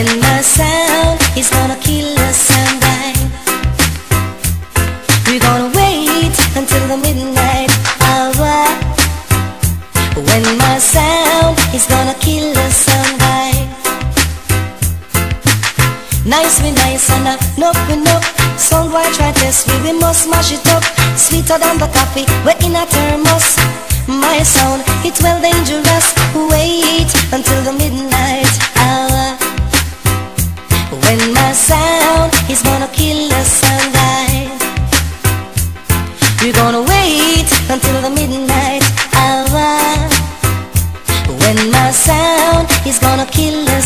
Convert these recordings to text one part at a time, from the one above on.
when the sound is gonna kill the sunlight. We're gonna wait until the midnight hour when my sound is gonna kill the sunlight. Nice we nice and enough we enough Sound boy try test we, we must smash it up. Sweeter than the coffee, we're in a thermos. My sound, it's well dangerous. Wait until the midnight hour. When my sound is gonna kill the sunlight We're gonna wait until the midnight hour. When my sound is gonna kill the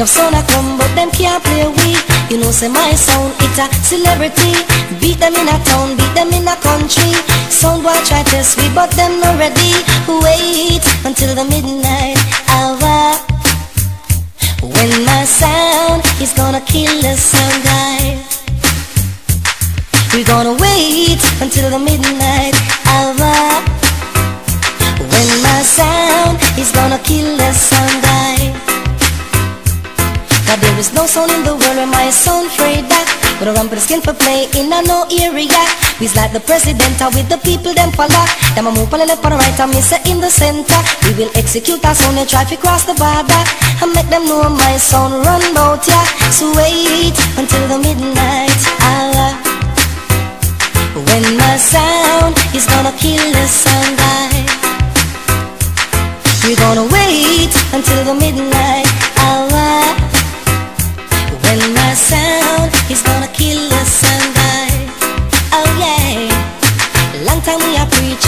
now son I come but them can't play we. You know say my sound it a celebrity. Beat them in a town, beat them in a country. Sound boy try test we but them not ready. Wait until the midnight hour. When my sound is gonna kill the sound guy. We're gonna wait until the midnight hour. When my sound is gonna kill the sound guy is no sound in the world where my sound afraid that. But a rump the skin for play in a no area. We's like the president with the people them follow. Them a move on the left the right and say in the center. We will execute our sound and try to cross the border. And make them know my sound run bout ya. So wait until the midnight hour. When my sound is gonna kill the sound guy We're gonna wait until the midnight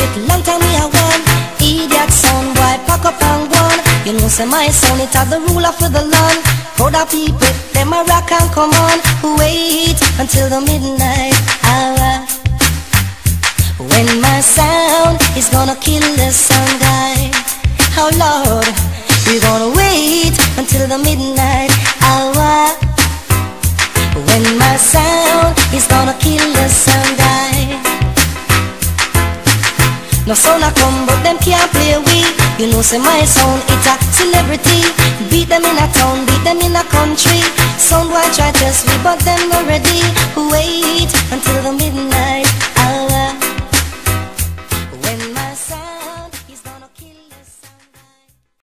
it, long time we a one. Idiot sound boy, pack up and one You know say my sound it have the ruler for the land. Crowd of people, them a rock and come on. Wait until the midnight hour. When my sound is gonna kill the sun guy. Oh Lord, we're gonna wait until the midnight hour. When my sound is gonna kill the sound No sound a come but them can't play we. You know say my sound it's a celebrity. Beat them in a town, beat them in a country. Sound boy try test me but them not ready. Wait until the